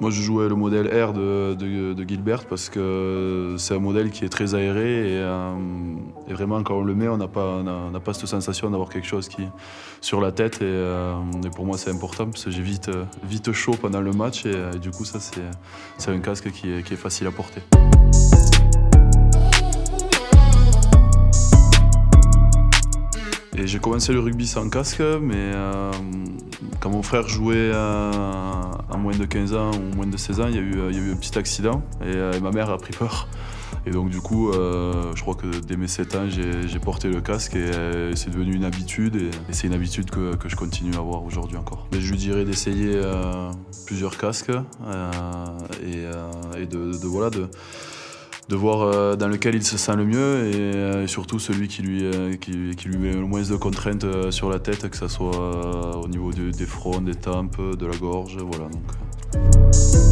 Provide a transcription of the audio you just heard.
Moi je jouais le modèle R de, Gilbert parce que c'est un modèle qui est très aéré et, euh, vraiment quand on le met on n'a pas, pas cette sensation d'avoir quelque chose qui sur la tête et, euh, pour moi c'est important parce que j'ai vite, chaud pendant le match et, du coup ça c'est un casque qui est facile à porter. J'ai commencé le rugby sans casque, mais euh, quand mon frère jouait à, moins de 15 ans ou moins de 16 ans, il y a eu, il y a eu un petit accident euh, et, ma mère a pris peur. Et donc du coup, euh, je crois que dès mes 7 ans, j'ai porté le casque et c'est devenu une habitude. Et, c'est une habitude que, je continue à avoir aujourd'hui encore. Mais je lui dirais d'essayer plusieurs casques et, de, de, voilà, de, de voir euh, dans lequel il se sent le mieux et, euh, surtout celui qui lui, euh, qui, lui met le moins de contraintes sur la tête, que ce soit au niveau des fronts, des tempes, de la gorge. Voilà, donc.